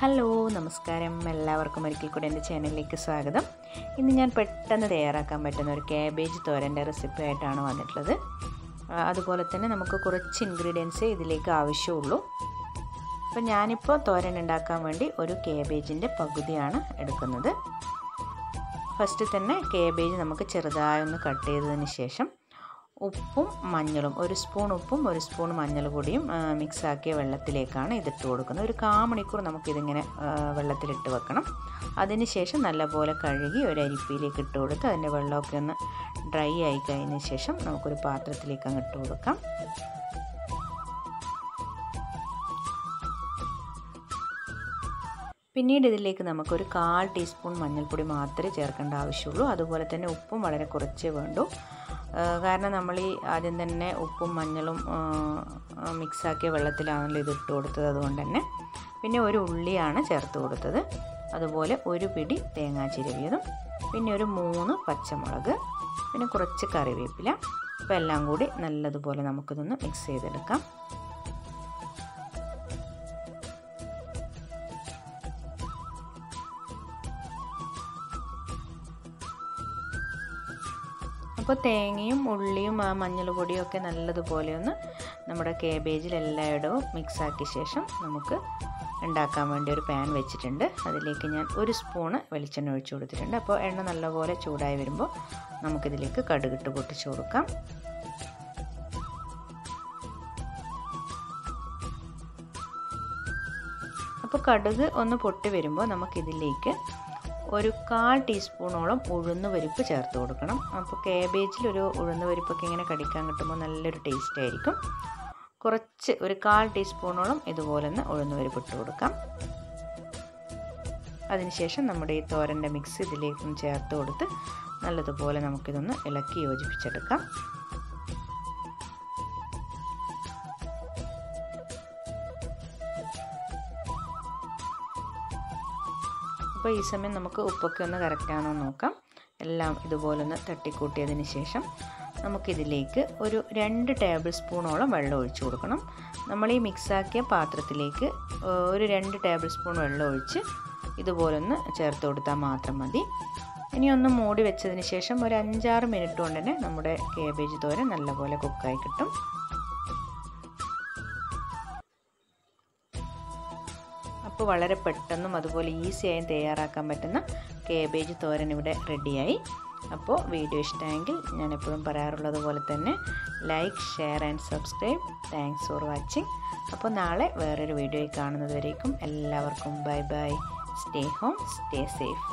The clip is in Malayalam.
ഹലോ നമസ്കാരം. എല്ലാവർക്കും ഒരിക്കൽ കൂടി എന്റെ ചാനലിലേക്ക് സ്വാഗതം. ഇന്ന് ഞാൻ പെട്ടെന്ന് തയ്യാറാക്കാൻ പറ്റുന്ന ഒരു ക്യാബേജ് തോരന്റെ റെസിപ്പി ആയിട്ടാണ് വന്നിട്ടുള്ളത്. അതുപോലെ തന്നെ നമുക്ക് കുറച്ച് ഇൻഗ്രീഡിയൻസ് ഇതിലേക്ക് ആവശ്യമുള്ളൂ. അപ്പോൾ ഞാനിപ്പോൾ തോരൻ ഉണ്ടാക്കാൻ വേണ്ടി ഒരു ക്യാബേജിന്റെ പകുതിയാണ് എടുക്കുന്നത്. ഫസ്റ്റ് തന്നെ കേബേജ് നമുക്ക് ചെറുതായൊന്ന് കട്ട് ചെയ്തതിന് ശേഷം ഉപ്പും മഞ്ഞളും. ഒരു സ്പൂൺ ഉപ്പും ഒരു സ്പൂൺ മഞ്ഞൾ പൊടിയും മിക്സാക്കിയ വെള്ളത്തിലേക്കാണ് ഇതിട്ട് കൊടുക്കുന്നത്. ഒരു കാ മണിക്കൂർ നമുക്കിതിങ്ങനെ വെള്ളത്തിലിട്ട് വെക്കണം. അതിന് ശേഷം നല്ലപോലെ കഴുകി ഒരു അരിപ്പിയിലേക്ക് ഇട്ട് കൊടുത്ത് അതിന്റെ വെള്ളമൊക്കെ ഒന്ന് ഡ്രൈ ആയി കഴിഞ്ഞ ശേഷം നമുക്കൊരു പാത്രത്തിലേക്ക് അങ്ങ് ഇട്ട് കൊടുക്കാം. പിന്നീട് ഇതിലേക്ക് നമുക്കൊരു കാൽ ടീസ്പൂൺ മഞ്ഞൾപ്പൊടി മാത്രമേ ചേർക്കേണ്ട ആവശ്യമുള്ളൂ. അതുപോലെ തന്നെ ഉപ്പും വളരെ കുറച്ചേ വേണ്ടൂ. കാരണം നമ്മൾ ഈ ആദ്യം തന്നെ ഉപ്പും മഞ്ഞളും മിക്സാക്കിയ വെള്ളത്തിലാണല്ലോ ഇത് ഇട്ട് കൊടുത്തത്. അതുകൊണ്ട് തന്നെ പിന്നെ ഒരു ഉള്ളിയാണ് ചേർത്ത് കൊടുത്തത്. അതുപോലെ ഒരു പിടി തേങ്ങാ ചിരവിയതും പിന്നെ ഒരു മൂന്ന് പച്ചമുളക് പിന്നെ കുറച്ച് കറിവേപ്പില. അപ്പോൾ എല്ലാം കൂടി നല്ലതുപോലെ നമുക്കിതൊന്ന് മിക്സ് ചെയ്തെടുക്കാം. അപ്പോൾ തേങ്ങയും ഉള്ളിയും ആ മഞ്ഞൾ പൊടിയും ഒക്കെ നല്ലതുപോലെ ഒന്ന് നമ്മുടെ കേബേജിൽ എല്ലായിടവും മിക്സാക്കിയ ശേഷം നമുക്ക് ഉണ്ടാക്കാൻ വേണ്ടി ഒരു പാൻ വെച്ചിട്ടുണ്ട്. അതിലേക്ക് ഞാൻ ഒരു സ്പൂണ് വെളിച്ചെണ്ണ ഒഴിച്ചു കൊടുത്തിട്ടുണ്ട്. അപ്പോൾ എണ്ണ നല്ലപോലെ ചൂടായി വരുമ്പോൾ നമുക്കിതിലേക്ക് കടുകിട്ട് പൊട്ടിച്ചു കൊടുക്കാം. അപ്പോൾ കടുക് ഒന്ന് പൊട്ടി വരുമ്പോൾ നമുക്കിതിലേക്ക് ഒരു കാൽ ടീസ്പൂണോളം ഉഴുന്ന് പരിപ്പ് ചേർത്ത് കൊടുക്കണം. അപ്പോൾ കാബേജിൽ ഒരു ഉഴുന്ന് പരിപ്പൊക്കെ ഇങ്ങനെ കടിക്കാൻ കിട്ടുമ്പോൾ നല്ലൊരു ടേസ്റ്റ് ആയിരിക്കും. കുറച്ച് ഒരു കാൽ ടീസ്പൂണോളം ഇതുപോലെ ഒന്ന് ഉഴുന്ന് പരിപ്പ് ഇട്ട് കൊടുക്കാം. അതിനുശേഷം നമ്മുടെ ഈ തോരന്റെ മിക്സ് ഇതിലേക്കും ചേർത്ത് കൊടുത്ത് നല്ലതുപോലെ നമുക്കിതൊന്ന് ഇളക്കി യോജിപ്പിച്ചെടുക്കാം. അപ്പോൾ ഈ സമയം നമുക്ക് ഉപ്പൊക്കെ ഒന്ന് കറക്റ്റാണോ നോക്കാം. എല്ലാം ഇതുപോലെ ഒന്ന് തട്ടിക്കൂട്ടിയതിന് ശേഷം നമുക്കിതിലേക്ക് ഒരു രണ്ട് ടേബിൾ സ്പൂണോളം വെള്ളം ഒഴിച്ചു കൊടുക്കണം. നമ്മൾ ഈ മിക്സാക്കിയ പാത്രത്തിലേക്ക് ഒരു രണ്ട് ടേബിൾ സ്പൂൺ വെള്ളം ഒഴിച്ച് ഇതുപോലൊന്ന് ചേർത്ത് കൊടുത്താൽ മാത്രം മതി. ഇനി ഒന്ന് മൂടി വെച്ചതിന് ശേഷം ഒരു അഞ്ചാറ് മിനിറ്റ് കൊണ്ട് തന്നെ നമ്മുടെ കേബേജ് തോരൻ നല്ലപോലെ കുക്കായി കിട്ടും. അപ്പോൾ വളരെ പെട്ടെന്നും അതുപോലെ ഈസിയായും തയ്യാറാക്കാൻ പറ്റുന്ന കേബേജ് തോരൻ ഇവിടെ റെഡിയായി അപ്പോൾ വീഡിയോ ഇഷ്ടമായെങ്കിൽ ഞാൻ എപ്പോഴും പറയാറുള്ളത് പോലെ തന്നെ like share and subscribe thanks for watching അപ്പോൾ നാളെ വേറൊരു വീഡിയോയിൽ കാണുന്നത് വരേക്കും എല്ലാവർക്കും bye bye stay home stay safe